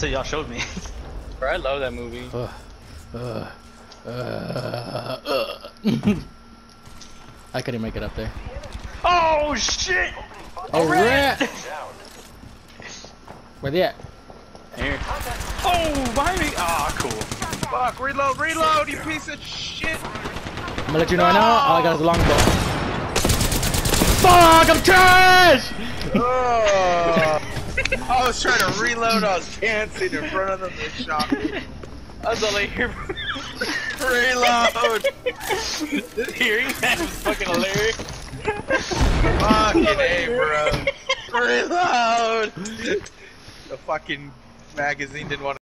So y'all showed me. Bro, I love that movie. Ugh. Ugh. Ugh. Ugh. I couldn't make it up there. oh shit! Oh, rat! Where they at? Here. Oh, behind me! Ah, cool. Fuck, reload, reload, you piece of shit! I'm gonna let you know right now. All I got is a longbow. Fuck! I'm trash! Oh. I was trying to reload, I was dancing in front of them and shot me. I was like, here. Reload! Hearing that was fucking hilarious. Fucking A, bro. Reload! The fucking magazine didn't want